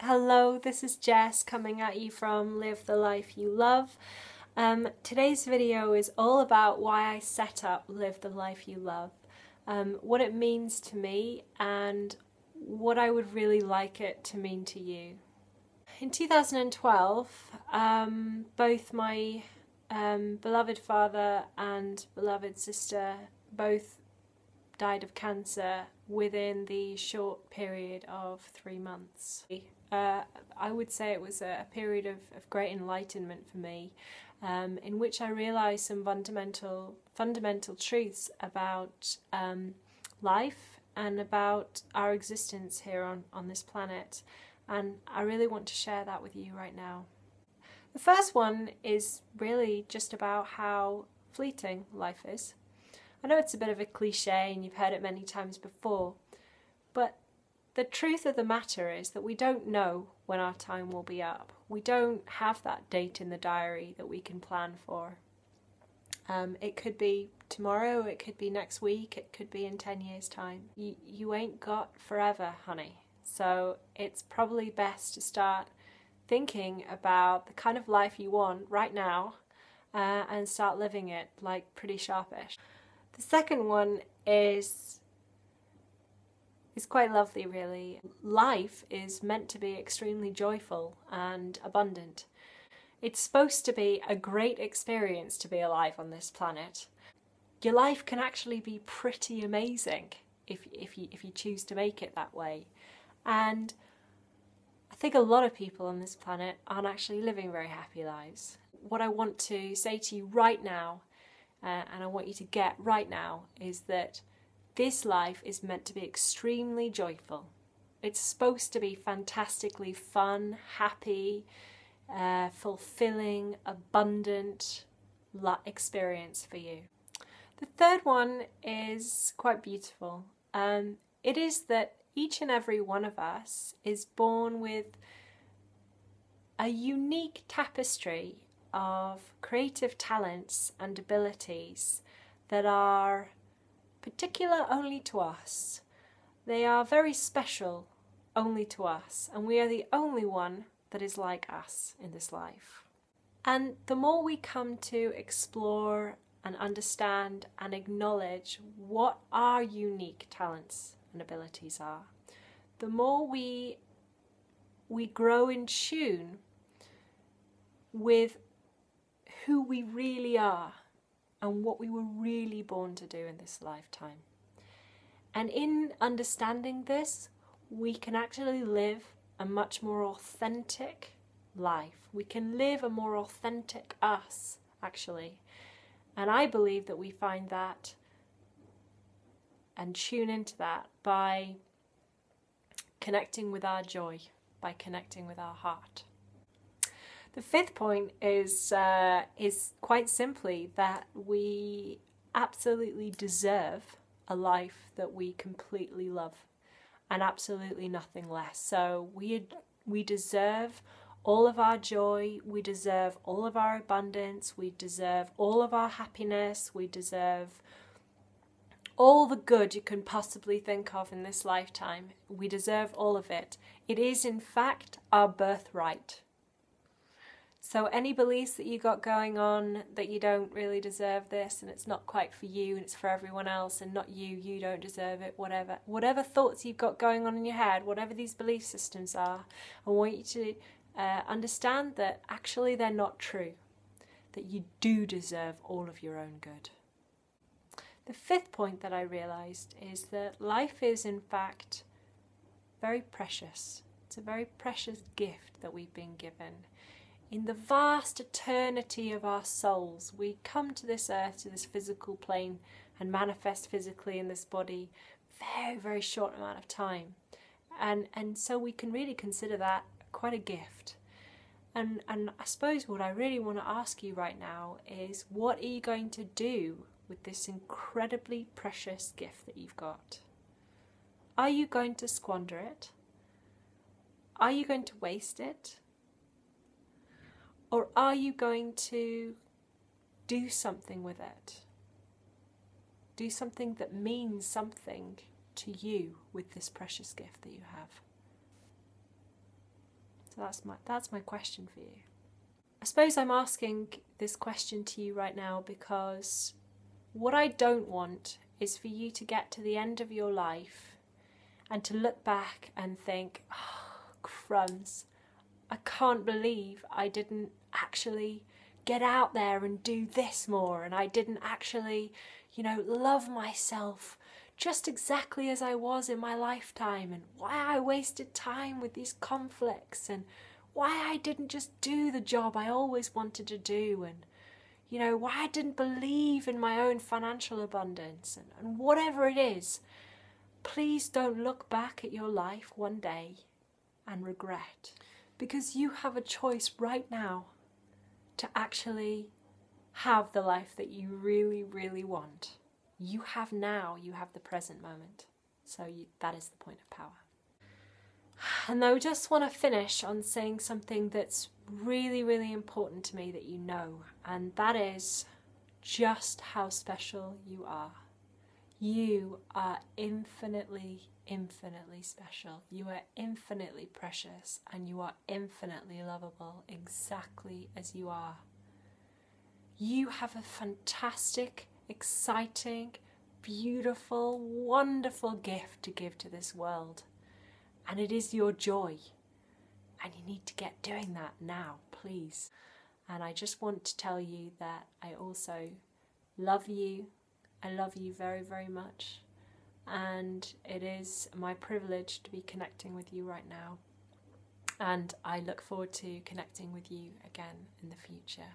Hello, this is Jess coming at you from Live the Life You Love. Um, today's video is all about why I set up Live the Life You Love, um, what it means to me, and what I would really like it to mean to you. In 2012, um, both my um, beloved father and beloved sister both died of cancer within the short period of three months. Uh, I would say it was a, period of, of great enlightenment for me, um, in which I realised some fundamental fundamental truths about um, life and about our existence here on, on this planet. And I really want to share that with you right now. The first one is really just about how fleeting life is. I know it's a bit of a cliche and you've heard it many times before, but the truth of the matter is that we don't know when our time will be up. We don't have that date in the diary that we can plan for. Um, it could be tomorrow, it could be next week, it could be in 10 years' time. You, you ain't got forever, honey. So it's probably best to start thinking about the kind of life you want right now uh, and start living it like pretty sharpish. The second one is is quite lovely really. Life is meant to be extremely joyful and abundant. It's supposed to be a great experience to be alive on this planet. Your life can actually be pretty amazing if, if, you, if you choose to make it that way. And I think a lot of people on this planet aren't actually living very happy lives. What I want to say to you right now uh, and I want you to get right now is that this life is meant to be extremely joyful. It's supposed to be fantastically fun, happy, uh, fulfilling, abundant experience for you. The third one is quite beautiful. Um, it is that each and every one of us is born with a unique tapestry of creative talents and abilities that are particular only to us. They are very special only to us, and we are the only one that is like us in this life. And the more we come to explore and understand and acknowledge what our unique talents and abilities are, the more we we grow in tune with who we really are and what we were really born to do in this lifetime. And in understanding this, we can actually live a much more authentic life. We can live a more authentic us, actually. And I believe that we find that and tune into that by connecting with our joy, by connecting with our heart. The fifth point is uh, is quite simply that we absolutely deserve a life that we completely love, and absolutely nothing less. So we we deserve all of our joy, we deserve all of our abundance, we deserve all of our happiness, we deserve all the good you can possibly think of in this lifetime. We deserve all of it. It is, in fact, our birthright. So any beliefs that you got going on that you don't really deserve this and it's not quite for you and it's for everyone else and not you, you don't deserve it, whatever. Whatever thoughts you've got going on in your head, whatever these belief systems are, I want you to uh, understand that actually they're not true. That you do deserve all of your own good. The fifth point that I realised is that life is in fact very precious. It's a very precious gift that we've been given in the vast eternity of our souls, we come to this earth, to this physical plane, and manifest physically in this body very, very short amount of time. And, and so we can really consider that quite a gift. And, and I suppose what I really want to ask you right now is what are you going to do with this incredibly precious gift that you've got? Are you going to squander it? Are you going to waste it? Or are you going to do something with it? Do something that means something to you with this precious gift that you have. So that's my that's my question for you. I suppose I'm asking this question to you right now because what I don't want is for you to get to the end of your life and to look back and think, oh, crumbs, I can't believe I didn't actually get out there and do this more and I didn't actually, you know, love myself just exactly as I was in my lifetime and why I wasted time with these conflicts and why I didn't just do the job I always wanted to do and you know why I didn't believe in my own financial abundance and, and whatever it is please don't look back at your life one day and regret because you have a choice right now to actually have the life that you really really want you have now, you have the present moment. So you, that is the point of power. And I just want to finish on saying something that's really, really important to me that you know, and that is just how special you are. You are infinitely, infinitely special. You are infinitely precious, and you are infinitely lovable exactly as you are. You have a fantastic exciting, beautiful, wonderful gift to give to this world. And it is your joy. And you need to get doing that now, please. And I just want to tell you that I also love you. I love you very, very much. And it is my privilege to be connecting with you right now. And I look forward to connecting with you again in the future.